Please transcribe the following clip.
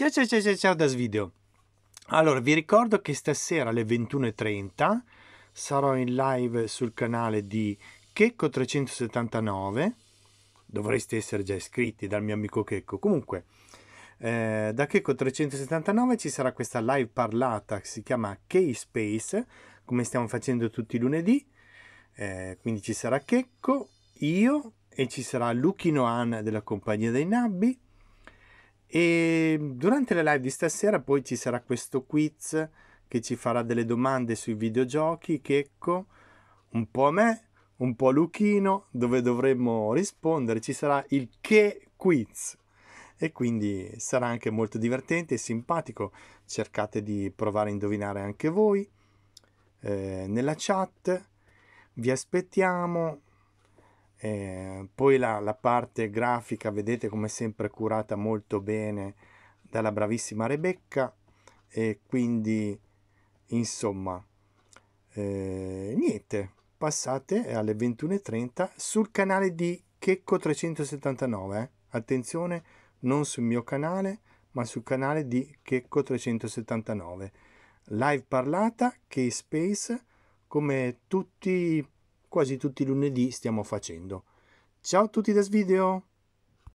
Ciao ciao ciao ciao, ciao da Svideo. Allora, vi ricordo che stasera alle 21.30 sarò in live sul canale di Checco379. Dovreste essere già iscritti dal mio amico Checco. Comunque, eh, da Checco379 ci sarà questa live parlata che si chiama K-Space, come stiamo facendo tutti i lunedì. Eh, quindi ci sarà Checco, io e ci sarà Lucky Noan della compagnia dei Nabbi e durante le live di stasera poi ci sarà questo quiz che ci farà delle domande sui videogiochi, Checco, un po' a me, un po' a Luchino, dove dovremmo rispondere. Ci sarà il che quiz e quindi sarà anche molto divertente e simpatico. Cercate di provare a indovinare anche voi eh, nella chat. Vi aspettiamo. Eh, poi la, la, parte grafica, vedete come sempre curata molto bene dalla bravissima Rebecca e quindi insomma eh, niente, passate alle 21.30 sul canale di Checco 379, eh? attenzione non sul mio canale ma sul canale di Checco 379 live parlata, K-Space come tutti quasi tutti i lunedì stiamo facendo. Ciao a tutti da Svideo!